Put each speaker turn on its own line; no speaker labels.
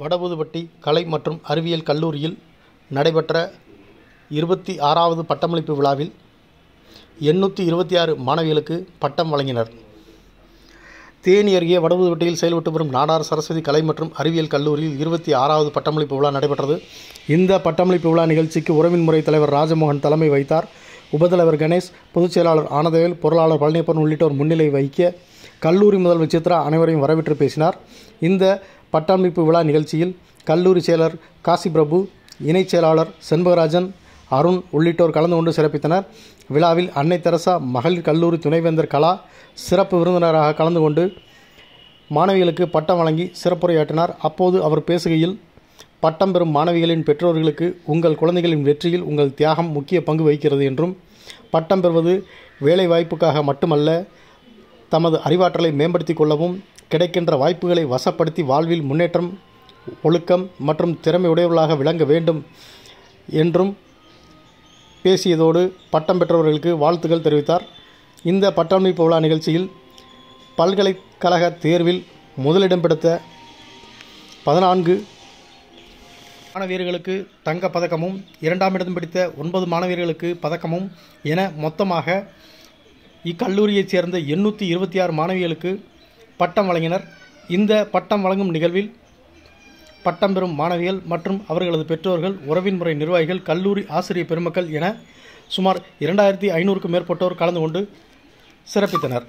வடபுதுப்பட்டி கலை மற்றும் அறிவியல் கல்லூரியில் நடைபெற்ற இருபத்தி ஆறாவது பட்டமளிப்பு விழாவில் எண்ணூற்றி இருபத்தி ஆறு மாணவிகளுக்கு பட்டம் வழங்கினர். தேனி அருகே வடபுதுப்பட்டியில் செயல்பட்டு வரும் நாடார் சரஸ்வதி கலை மற்றும் அறிவியல் கல்லூரியில் இருபத்தி ஆறாவது பட்டமளிப்பு விழா நடைபெற்றது. இந்த பட்டமளிப்பு விழா நிகழ்ச்சிக்கு உறவின் முறை தலைவர் ராஜமோகன் தலைமை வைத்தார் உபதலைவர் கணேஷ் பொதுச் செயலாளர் ஆனந்தவேல் பொருளாளர் பழனியப்பன் உள்ளிட்டோர் முன்னிலை வகிக்க கல்லூரி முதல்வர் சித்ரா அனைவரையும் வரவேற்று பேசினார். இந்த பட்டமளிப்பு விழா நிகழ்ச்சியில் கல்லூரி செயலர் காசி பிரபு இணைச் செயலாளர் செண்பகராஜன் அருண் உள்ளிட்டோர் கலந்து கொண்டு சிறப்பித்தனர். விழாவில் அன்னை தெரசா மகளிர் கல்லூரி துணைவேந்தர் கலா சிறப்பு விருந்தினராக கலந்து கொண்டு மாணவிகளுக்கு பட்டம் வழங்கி சிறப்புரையாற்றினார். அப்போது அவர் பேசுகையில் பட்டம் பெறும் மாணவிகளின் பெற்றோர்களுக்கு உங்கள் குழந்தைகளின் வெற்றியில் உங்கள் தியாகம் முக்கிய பங்கு வகிக்கிறது என்றும் பட்டம் பெறுவது வேலை வாய்ப்புக்காக மட்டுமல்ல தமது அறிவாற்றலை மேம்படுத்திக் கொள்ளவும் கிடைக்கின்ற வாய்ப்புகளை வசப்படுத்தி வாழ்வில் முன்னேற்றம் ஒழுக்கம் மற்றும் திறமையுடையவர்களாக விளங்க வேண்டும் என்றும் பேசியதோடு பட்டம் பெற்றவர்களுக்கு வாழ்த்துக்கள் தெரிவித்தார். இந்த பட்டமளிப்பு விழா நிகழ்ச்சியில் பல்கலைக்கழக தேர்வில் முதலிடம் பிடித்த பதினான்கு மாணவியர்களுக்கு தங்கப் பதக்கமும் இரண்டாம் இடம் பிடித்த ஒன்பது மாணவியர்களுக்கு பதக்கமும் என மொத்தமாக இக்கல்லூரியைச் சேர்ந்த எண்ணூற்றி இருபத்தி ஆறு மாணவிகளுக்கு பட்டம் வழங்கினர். இந்த பட்டம் வழங்கும் நிகழ்வில் பட்டம் பெறும் மாணவிகள் மற்றும் அவர்களது பெற்றோர்கள் உறவின் முறை நிர்வாகிகள் கல்லூரி ஆசிரியர் பெருமக்கள் என சுமார் இரண்டாயிரத்தி ஐநூறுக்கும் மேற்பட்டோர் கலந்து கொண்டு சிறப்பித்தனர்.